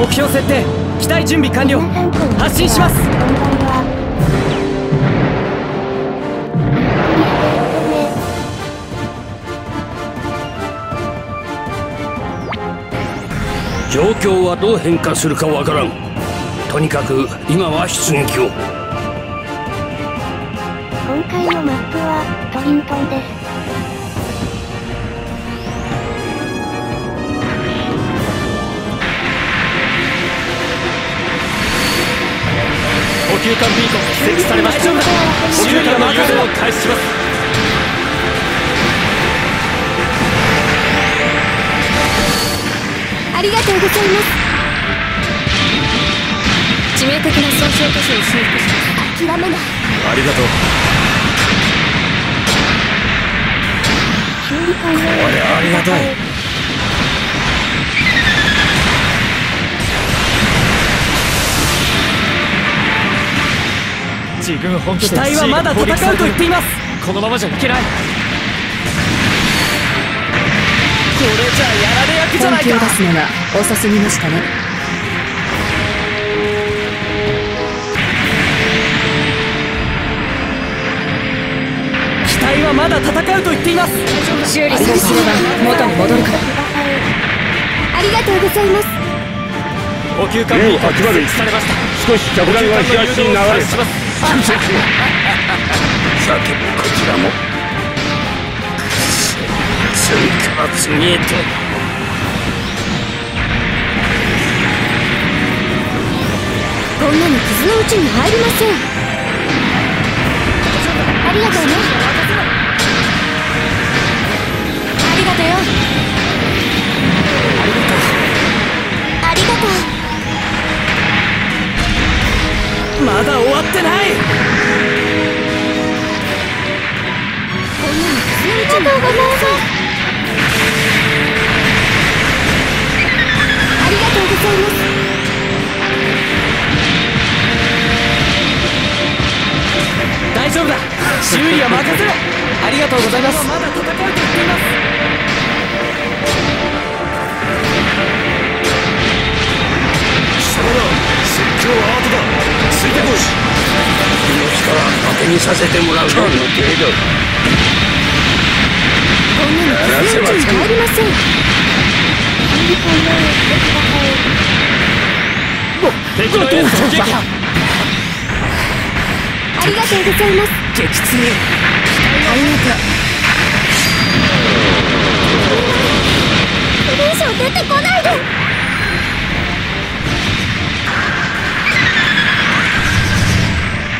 目標設定機体準備完了。発進します。状況はどう変化するかわからん。とにかく今は出撃を。今回のマップはトリントンです補給管ビーコン設置されました補給管の誘導を開始しますありがとう。ございます致命的な損傷箇所を修復します諦めないありがとうこれありがたい自軍本拠地機体はまだ戦うと言っています。このままじゃいけない。これじゃやられ役じゃないか。本気を出すのが遅すぎましたね機体はまだ戦うと言っています。修理さえすれば元に戻るから。ありがとうございます。補給管ビーコン設置されました。少し着弾が東に流れたしますさてこちらも。次から次へとこんなの傷のうちに入りませんありがとうねありがとうよとうございます。まだ戦うと言っています。貴様だ説教アートだついてこい命から当てにさせてもらうの程度ありがとうございます。撃墜ありがとう。これ以上出てこないで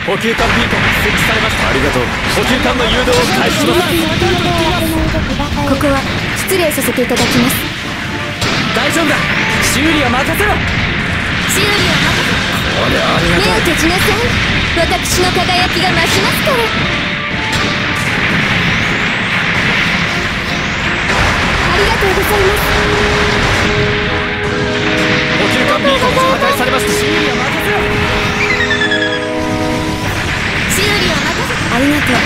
補給管ビーコンが設置されましたありがとう。補給管の誘導を開始しますここは失礼させていただきます大丈夫だ修理は任せろ。修理は任これありがせ目を閉じなさい。私の輝きが増しますからがとうございます補給管ビーコンが破壊されました修理は任せろ修理は任せありがとうわ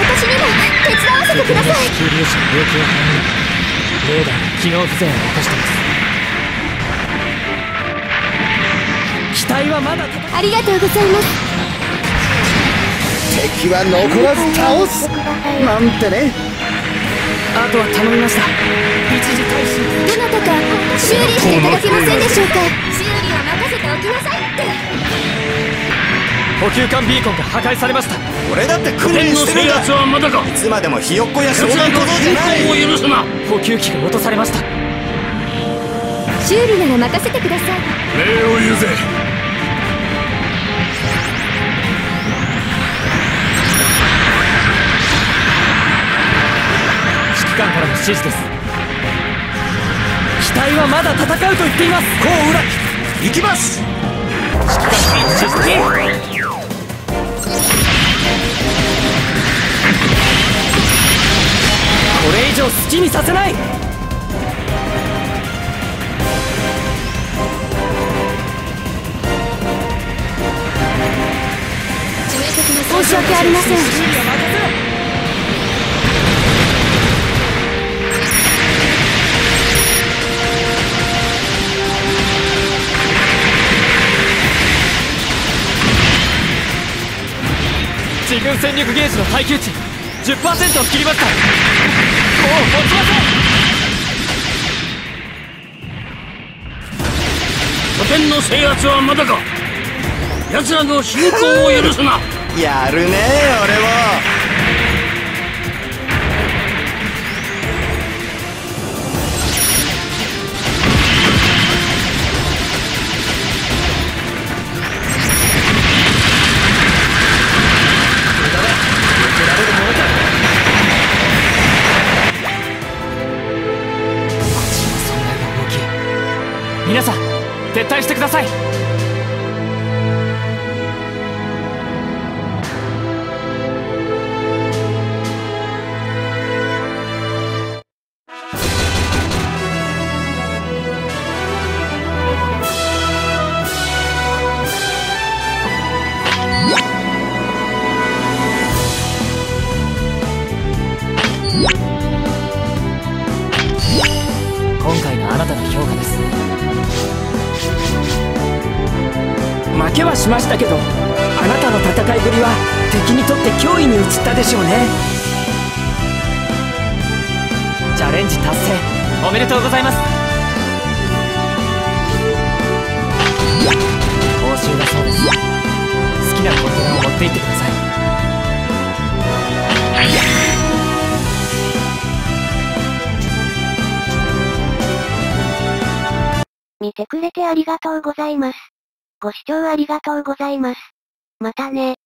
私にも手伝わせてください救急車の要求を早めるレーダー機能不全を起こしてます機体はまだありがとうございます。敵は残らず倒す。なんてね。あとは頼みました。一時退避どなたか修理していただけませんでしょうか？修理は任せておきなさい。って補給管ビーコンが破壊されました。俺だって訓練天の制してるんはまだ。かいつまでもひよっこや少俺年小の僧じゃない。を許すな。補給機が落とされました。修理なら任せてください。礼を言うぜ指示です。機体はまだ戦うと言っています。こう裏行きます。指示ですこれ以上好きにさせない。申し訳ありません戦力ゲージの耐久値10%を切りました。もう持ちません。拠点の制圧はまだか。奴らの侵攻を許すな。やるね俺は撤退してください。負けはしましたけどあなたの戦いぶりは敵にとって脅威に移ったでしょうね。チャレンジ達成おめでとうございます。報酬だそうです。好きなコンテナを持って行ってください。見てくれてありがとうございます。ご視聴ありがとうございます。またね。